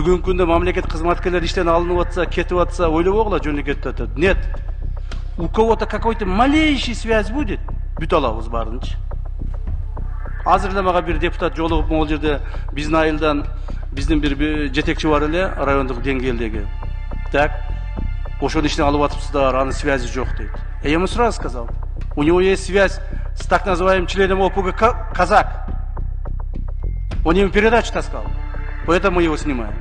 бүгүнкү күндө мамлекет кызматкерлери иштен алынып атса кетип атса ойлобогула жөн эле кетип атат нет. У кого то какой то малейший связь будет бүтө алабыз баарынчы азыр эле мага бир депутат жолугуп могул жерде биздин айылдан биздин бир жетекчи бар эле райондук деңгээлдеги. Так ошону иштен алып атыпсыздар анын связи жок дейт. Я ему сразу сказал у него есть связь с так называемым членом опг казак. Он ему передачу таскал. Поэтому его снимаем